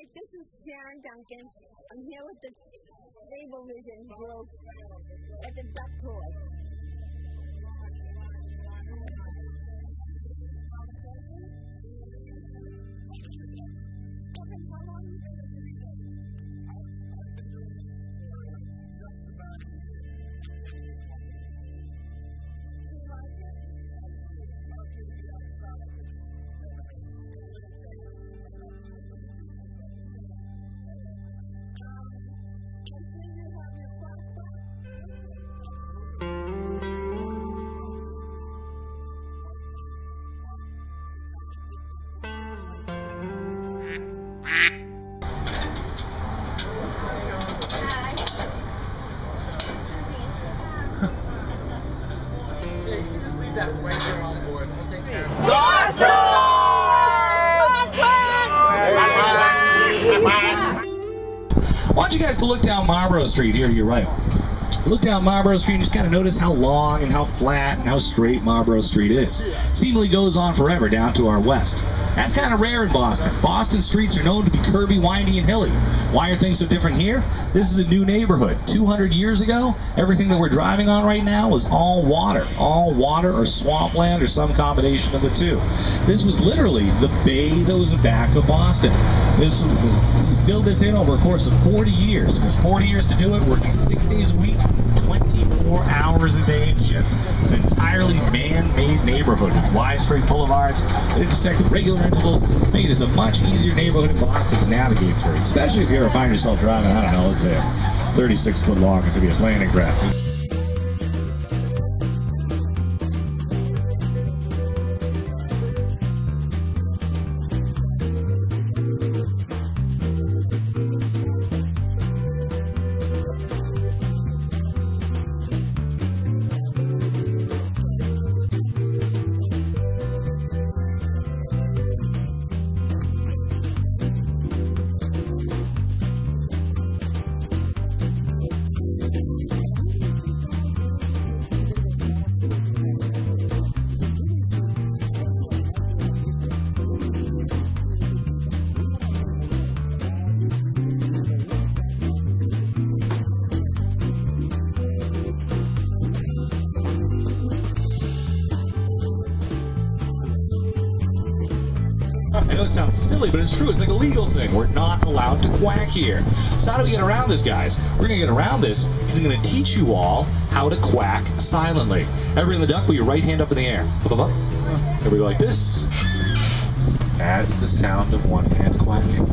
this is Sharon Duncan. I'm here with the Ablevision group at the Duck Tour. I want you guys to look down Marlborough Street here? To your right. Look down Marlborough Street and just kind of notice how long and how flat and how straight Marlborough Street is. Seemingly goes on forever down to our west. That's kind of rare in Boston. Boston streets are known to be curvy, windy, and hilly. Why are things so different here? This is a new neighborhood. 200 years ago, everything that we're driving on right now was all water. All water or swampland or some combination of the two. This was literally the bay that was in back of Boston. This built this in over a course of 40 years. It took us 40 years to do it, working six days a week, 24 hours a day. Just it's an entirely man-made neighborhood with wide, straight boulevards that intersect at regular intervals, making this a much easier neighborhood in Boston to navigate through, especially if you ever find yourself driving, I don't know, let's say a 36 foot long amphibious landing craft. Sounds silly, but it's true. It's like a legal thing. We're not allowed to quack here. So how do we get around this, guys? We're gonna get around this. He's gonna teach you all how to quack silently. Everybody in the duck, put your right hand up in the air. Here we go like this. That's the sound of one hand quacking.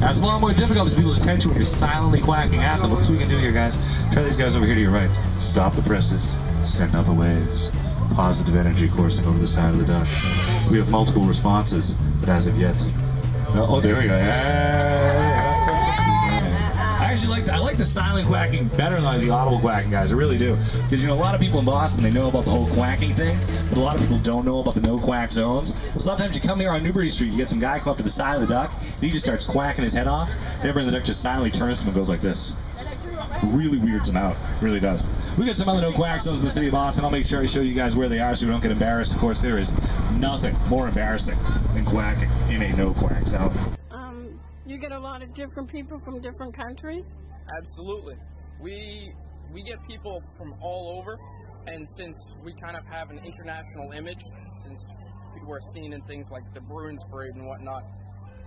It's a lot more difficult to people's attention when you're silently quacking at them. What's we can do here, guys? Try these guys over here to your right. Stop the presses. Send out the waves. Positive energy coursing over the side of the duck. We have multiple responses, but as of yet, oh, oh, there we go. I actually like I like the silent quacking better than the audible quacking, guys. I really do. Because you know, a lot of people in Boston they know about the whole quacking thing, but a lot of people don't know about the no quack zones. So sometimes you come here on Newbury Street, you get some guy come up to the side of the duck, and he just starts quacking his head off. Everybody in the duck just silently turns to him and goes like this. Really weirds them out. Really does. We got some other no quack zones in the city of Boston. I'll make sure I show you guys where they are so we don't get embarrassed. Of course, there is nothing more embarrassing than quacking in a no quack zone. Um, you get a lot of different people from different countries. Absolutely. We we get people from all over, and since we kind of have an international image, since we're seen in things like the Bruins parade and whatnot,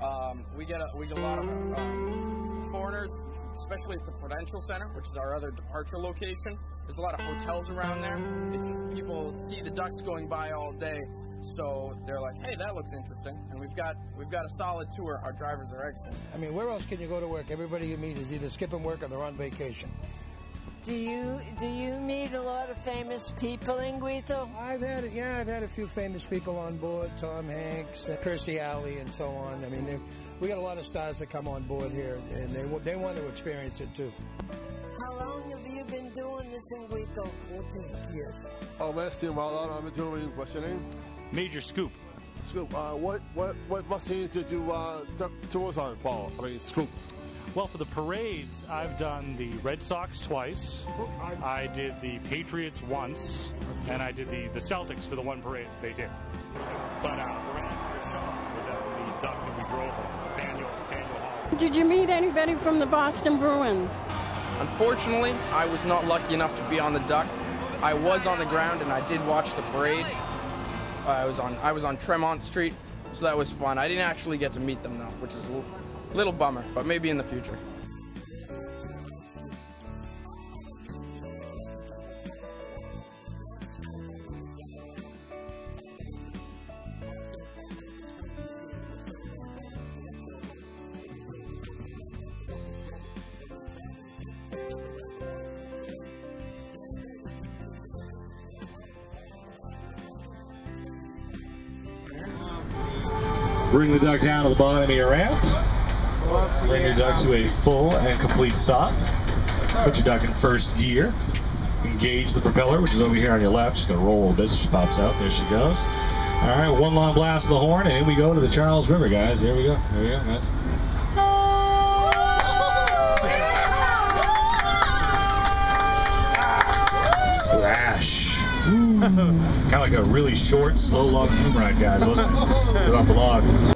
um, we get a, we get a lot of um, foreigners, especially at the Prudential Center, which is our other departure location. There's a lot of hotels around there. It's, people see the ducks going by all day, so they're like, "Hey, that looks interesting." And we've got we've got a solid tour. Our drivers are excellent. I mean, where else can you go to work? Everybody you meet is either skipping work or they're on vacation. Do you do you meet a lot of famous people in Guito? I've had, yeah, I've had a few famous people on board: Tom Hanks, Kirstie Alley, and so on. I mean, they- we got a lot of stars that come on board here, and they they want to experience it too. How long have you been doing this in Guito? 14 years. Oh, last year, while I'm doing what's your name? Major Scoop. Scoop. Uh, what what what machines did you uh, duck tours on, Paul? I mean, Scoop. Well, for the parades, I've done the Red Sox twice. I did the Patriots once, and I did the, the Celtics for the one parade they did. But uh, Did you meet anybody from the Boston Bruins? Unfortunately, I was not lucky enough to be on the duck. I was on the ground and I did watch the parade. Uh, I was on I was on Tremont Street, so that was fun. I didn't actually get to meet them though, which is a little, little bummer, but maybe in the future. Bring the duck down to the bottom of your ramp. Bring your duck to a full and complete stop. Put your duck in first gear. Engage the propeller, which is over here on your left. Just gonna roll a little bit she pops out. There she goes. All right, one long blast of the horn, and here we go to the Charles River, guys. Here we go. Here we go. kind of like a really short, slow log flume ride, guys, wasn't it? Get off the log.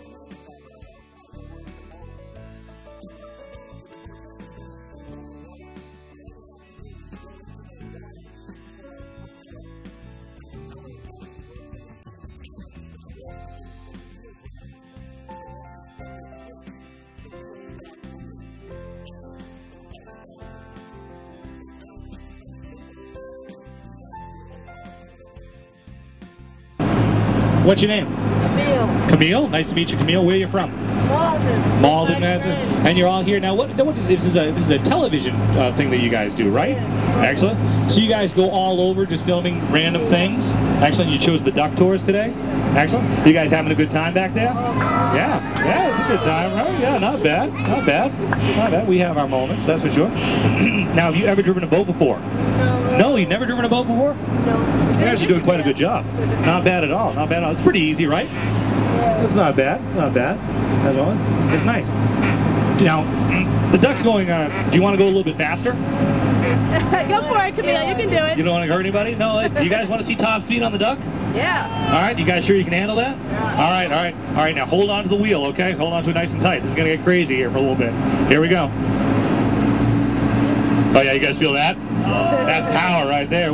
What's your name? Camille. Camille. Nice to meet you, Camille. Where are you from? Malden. Malden, Madison. And you're all here now. What? what is, this is a this is a television uh, thing that you guys do, right? Excellent. So you guys go all over just filming random things. Excellent. You chose the duck tours today. Excellent. You guys having a good time back there? Yeah. Yeah, it's a good time, right? Yeah, not bad. Not bad. Not bad. We have our moments, that's for sure. now, have you ever driven a boat before? No, you've never driven a boat before? No. You're actually doing quite a good job. Not bad at all. Not bad at all. It's pretty easy, right? It's not bad. Not bad. At all. It's nice. Now, the duck's going. Uh, do you want to go a little bit faster? Go for it, Camille. You can do it. You don't want to hurt anybody? No. like, You guys want to see top speed on the duck? Yeah. All right. You guys sure you can handle that? Yeah. All right. All right. All right. Now hold on to the wheel, okay? Hold on to it nice and tight. This is gonna get crazy here for a little bit. Here we go. Oh yeah, you guys feel that? That's power right there.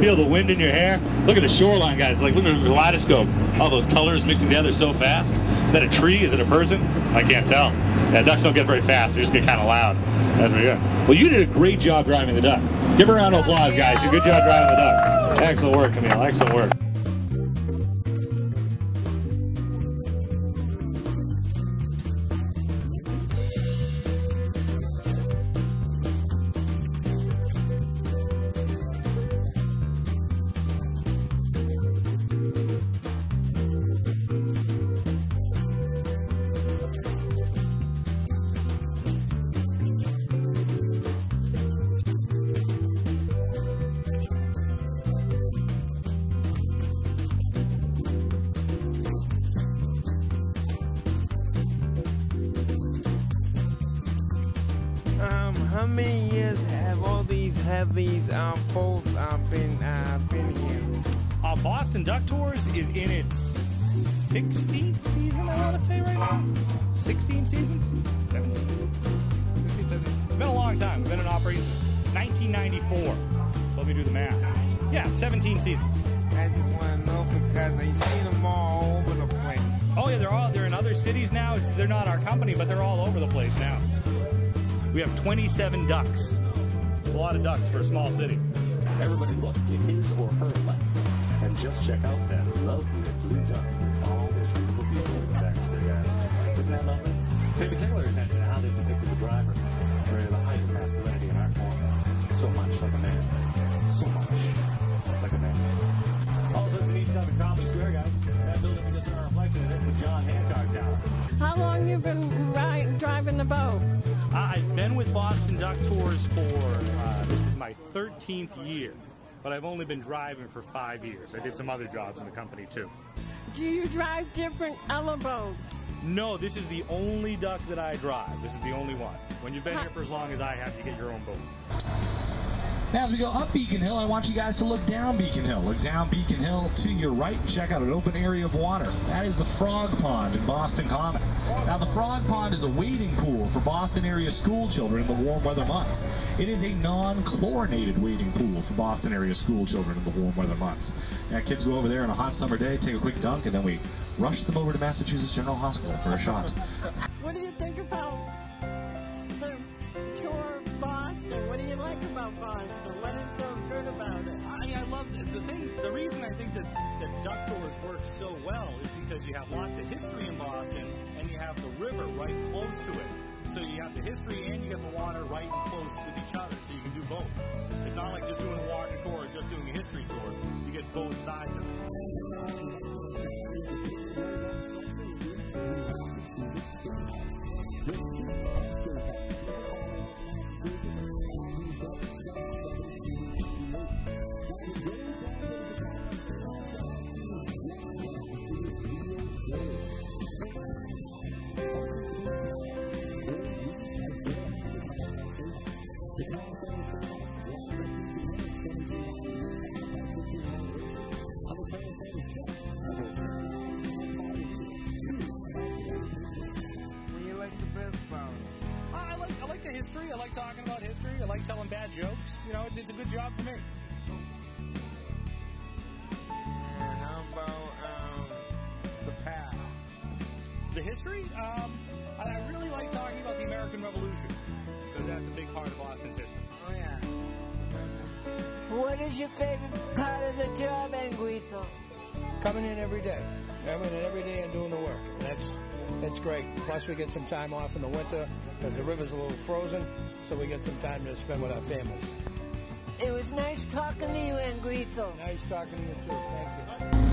Feel the wind in your hair. Look at the shoreline, guys. Like look at the kaleidoscope. All those colors mixing together so fast. Is that a tree? Is it a person? I can't tell. Yeah, ducks don't get very fast. They just get kind of loud. That's pretty good. Well, you did a great job driving the duck. Give a round of applause, guys. You good job driving the duck. Excellent work, Camille. Excellent work. Many years have all these have these um poles um been uh been here? Uh, Boston Duck Tours is in its 16th season, I want to say right now. 16 seasons? 17? 16, 17. It's been a long time. We've been in operation since 1994. So let me do the math. Yeah, 17 seasons. I just want to know because I seen them all over the place. Oh yeah, they're all they're in other cities now. It's, they're not our company, but they're all over the place now. We have 27 ducks. It's a lot of ducks for a small city. Everybody look to his or her left and just check out that lovely blue duck with all those beautiful people in the back of their guys. Isn't that lovely? Pay particular attention to how they depicted the driver, or the height of masculinity in our form. So much like a man. So much like a man. Also, it's an East Summit Comedy Square, guys. That building we just saw a reflection of this is the John Hancock Tower. How long you been ri driving the boat? I've been with Boston Duck Tours for uh, this is my 13th year, but I've only been driving for five years. I did some other jobs in the company too. Do you drive different boats? No, this is the only duck that I drive. This is the only one. When you've been here for as long as I have, you get your own boat. Now, as we go up Beacon Hill, I want you guys to look down Beacon Hill. Look down Beacon Hill to your right and check out an open area of water. That is the Frog Pond in Boston Common. Now, the Frog Pond is a wading pool for Boston area school children in the warm weather months. It is a non-chlorinated wading pool for Boston area school children in the warm weather months. Now, kids go over there on a hot summer day, take a quick dunk, and then we rush them over to Massachusetts General Hospital for a shot. What do you think about the tour of Boston? What do you like about Boston? Love the thing. The reason I think that, that duck tours work so well is because you have lots of history in Boston, and you have the river right close to it. So you have the history and you get the water right close with each other, so you can do both. It's not like just doing jokes. You know, it's, it's a good job for me. And how about um, the past? The history, um, I I really like talking about the American Revolution because that's a big part of Boston's history. Oh yeah. What is your favorite part of the job, Anguito? Coming in every day, coming in every day and doing the work. That's that's great. Plus, we get some time off in the winter because the river's a little frozen, so we get some time to spend with our families. It was nice talking to you, Anguito. Nice talking to you too. Thank you.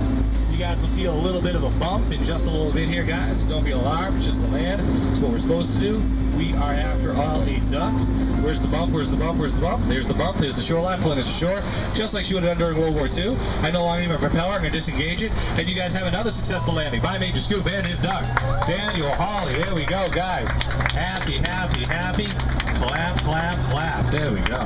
You guys will feel a little bit of a bump in just a little bit here, guys. Don't be alarmed. It's just the land. It's what we're supposed to do. We are, after all, a duck. Where's the bump? Where's the bump? Where's the bump? There's the bump. There's the shoreline. Pulling us ashore, just like she would have done during World War II. I no longer need my propeller. I'm going to disengage it. And you guys have another successful landing by Major Scoop and his duck. Daniel Hawley. There we go, guys. Happy, happy, happy. Clap, clap, clap. There we go.